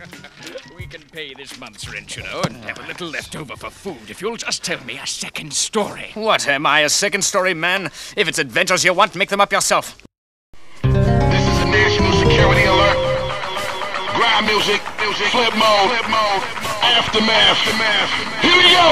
we can pay this month's rent, you know, and have a little left over for food if you'll just tell me a second story. What, am I a second story man? If it's adventures you want, make them up yourself. This is a national security alert. Grind music, music, flip mode, flip mode, aftermath, aftermath. Here we go.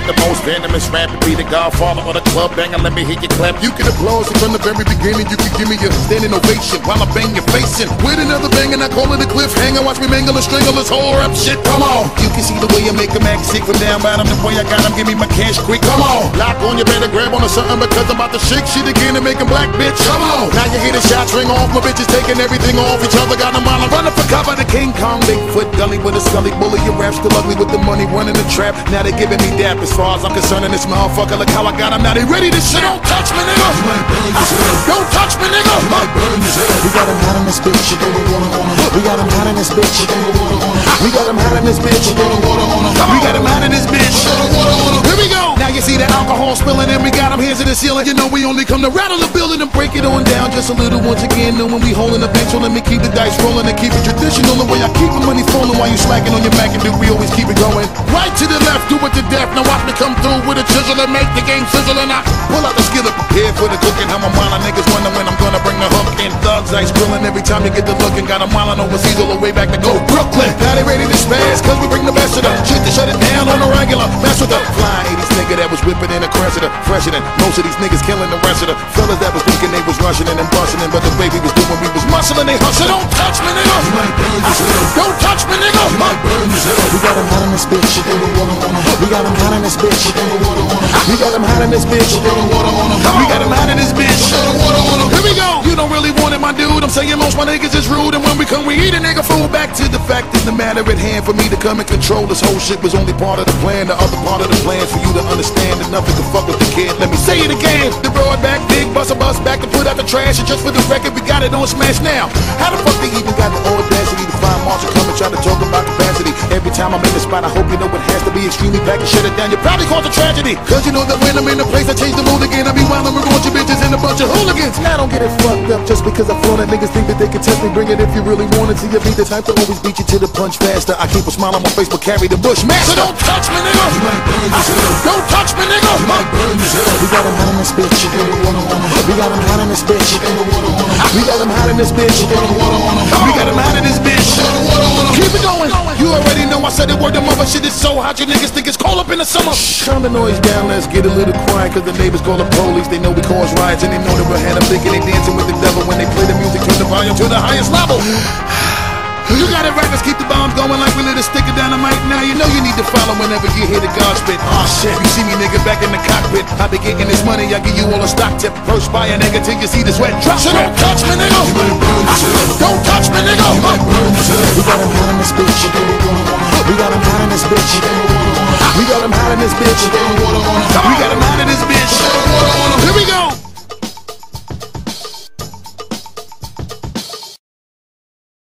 With the most venomous rap, be the godfather of the club banger. Let me hear you clap. You can applause it from the very beginning. You can give me your standing ovation while I bang your face in. With another bang and I call it a cliffhanger. Watch me mangle and strangle this whole rap shit. Come on. You can see the way I make act sick from down bottom. The way I got them, give me my cash quick. Come on. Lock on, you better grab on to something because I'm about to shake shit again and make 'em black bitch. Come on. Now you hear the shots ring off. My bitches taking everything off each other. Got them all. I'm running for cover. The King Kong, Bigfoot, gully with a scully bully. Your rap still ugly with the money running the trap. Now they giving me dap as far as I'm concerned. And this motherfucker, look how I got him. Now they ready to shit. Don't touch me, nigga. Don't touch me, nigga. We got him hot in this bitch. We got him hot in this bitch. Him hot in this bitch. We got him out of this bitch. Here we go. Now you see the alcohol spilling and we got him hands to the ceiling. You know we only come to rattle the building and break it on down just a little once again. Knowing we holding the bench, so let me keep the dice rolling and keep it traditional. The way I keep the money falling while you slacking on your back and do we always keep it going. Right to the left, do it to death. Now watch me come through with a chisel and make the game sizzle and I pull out the skillet prepared for the cooking. How my mile niggas wonder time you get the looking. Got a mile overseas all the way back to go Brooklyn. Now they ready to spaz cause we bring the best of them. Shit to shut it down on the regular. Mess with the fly 80s nigga that was whipping in a Cressida. Fresher than most of these niggas killing the rest of the fellas that was thinking they was rushing in and busting in. But the way we was doing, we was muscling. They hustle. Don't touch me, nigga. You might burn Don't touch me, nigga. You might burn yourself. We got him hot in this bitch. We got him hot in this bitch. We got him hot in this bitch. We got him out of this bitch. My dude. I'm saying most my niggas is rude, and when we come, we eat a nigga food. Back to the fact is the matter at hand. For me to come and control this whole shit was only part of the plan. The other part of the plan for you to understand that nothing can fuck with the kid. Let me say it again. The broad back, big bust a bus back to put out the trash. And just for the record, we got it on smash now. How the fuck they even got the audacity to find Marshall come and try to talk about? Every time I'm in the spot, I hope you know it has to be extremely packed and shut it down. You probably cause a tragedy. Cause you know that when I'm in the place, I change the mood again. I be wildin' with a bunch bitches and a bunch of hooligans. Now don't get it fucked up just because I flaunt it. Niggas think that they can test me. Bring it if you really want it. See, you be the type to always beat you to the punch faster. I keep a smile on my face, but carry the bush. Man, so don't touch me, nigga. Don't touch me, nigga. We got him hot in this bitch. We got him hot in this bitch. We got him hot in this bitch. We got him hot the shit is so hot. You niggas think it's cold up in the summer. Calm the noise down, let's get a little quiet. Cause the neighbors call the police. They know we cause riots and they know that we're had them thinking they dancing with the devil. When they play the music, turn the volume to the highest level. You got it right, let's keep the bombs going like we lit a stick of dynamite. Now you know you need to follow whenever you hear the God spit. Aw shit, you see me nigga back in the cockpit. I be getting this money, I give you all a stock tip. First buy a nigga till you see the sweat drop. So ah, don't touch me, nigga. Don't touch me, nigga. We got him hot in this bitch bitch. We got him hot in this bitch. We got him hot in this bitch. Here we go.